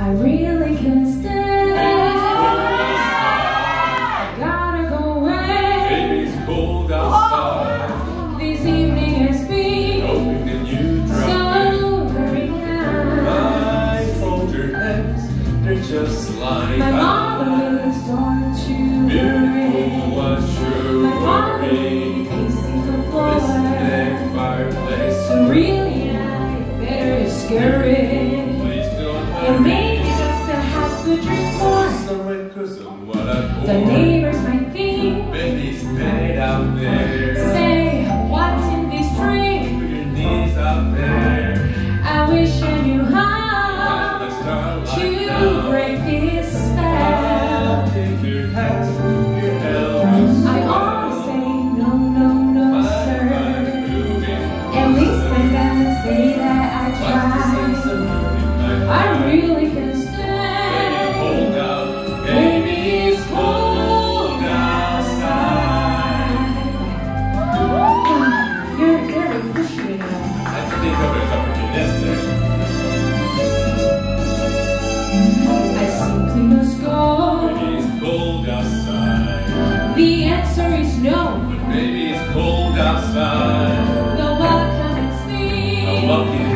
I really can't stay. I gotta go away. Baby's cold outside. Oh. This evening has been Hoping you so very nice. I fold your hands. They're just like The neighbors might think Baby's bad out there. Say, what's in this drink? Put your knees up there. I wish I knew how To now. break this spell. I'll take your hat, your elbows I always say no, no, no, my sir. At least my family say that I tried. I really can't. outside. one welcome is me.